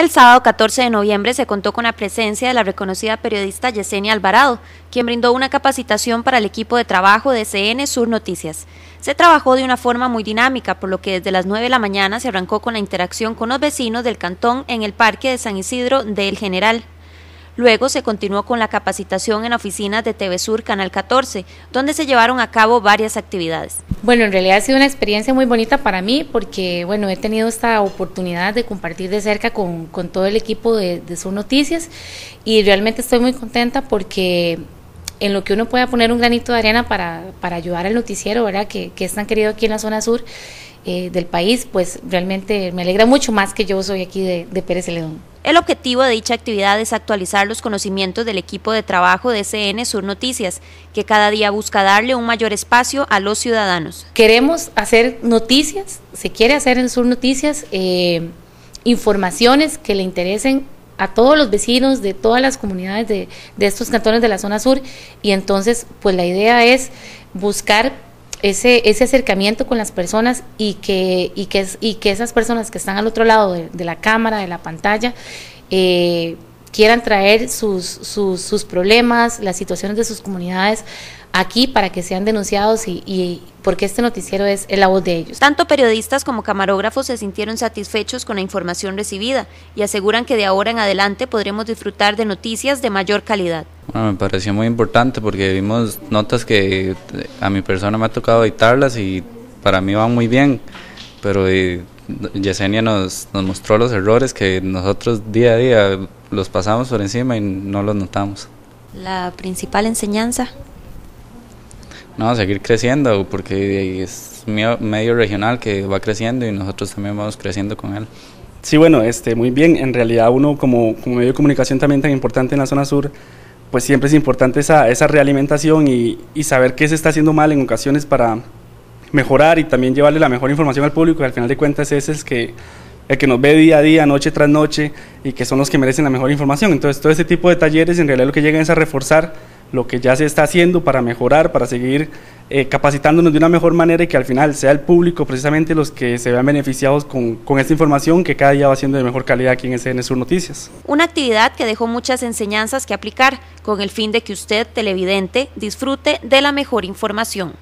El sábado 14 de noviembre se contó con la presencia de la reconocida periodista Yesenia Alvarado, quien brindó una capacitación para el equipo de trabajo de CN Sur Noticias. Se trabajó de una forma muy dinámica, por lo que desde las 9 de la mañana se arrancó con la interacción con los vecinos del cantón en el Parque de San Isidro del General. Luego se continuó con la capacitación en oficinas de TV Sur Canal 14, donde se llevaron a cabo varias actividades. Bueno, en realidad ha sido una experiencia muy bonita para mí porque, bueno, he tenido esta oportunidad de compartir de cerca con, todo el equipo de, de Sur Noticias y realmente estoy muy contenta porque en lo que uno pueda poner un granito de arena para, ayudar al noticiero, ¿verdad? Que, que, es tan querido aquí en la zona sur eh, del país, pues realmente me alegra mucho más que yo soy aquí de, de Pérez Celedón. El objetivo de dicha actividad es actualizar los conocimientos del equipo de trabajo de CN Sur Noticias, que cada día busca darle un mayor espacio a los ciudadanos. Queremos hacer noticias, se quiere hacer en Sur Noticias eh, informaciones que le interesen a todos los vecinos de todas las comunidades de, de estos cantones de la zona sur. Y entonces pues la idea es buscar ese, ese acercamiento con las personas y que, y, que, y que esas personas que están al otro lado de, la cámara, de la pantalla, eh, quieran traer sus, sus, sus, problemas, las situaciones de sus comunidades aquí para que sean denunciados y, porque este noticiero es, la voz de ellos. Tanto periodistas como camarógrafos se sintieron satisfechos con la información recibida y aseguran que de ahora en adelante podremos disfrutar de noticias de mayor calidad. me pareció muy importante porque vimos notas que a mi persona me ha tocado editarlas y para mí van muy bien, pero eh, Yesenia nos, nos mostró los errores que nosotros día a día los pasamos por encima y no los notamos. La principal enseñanza no, seguir creciendo, porque es medio regional que va creciendo y nosotros también vamos creciendo con él. Sí, bueno, este, muy bien. En realidad uno como, como medio de comunicación también tan importante en la zona sur, pues siempre es importante esa, esa realimentación y, y saber qué se está haciendo mal en ocasiones para mejorar y también llevarle la mejor información al público. Y al final de cuentas ese es que el que nos ve día a día, noche tras noche y que son los que merecen la mejor información. Entonces todo ese tipo de talleres en realidad lo que llegan es a reforzar lo que ya se está haciendo para mejorar, para seguir eh, capacitándonos de una mejor manera y que al final sea el público precisamente los que se vean beneficiados con, con esta información que cada día va siendo de mejor calidad aquí en SN Sur Noticias. Una actividad que dejó muchas enseñanzas que aplicar con el fin de que usted, televidente, disfrute de la mejor información.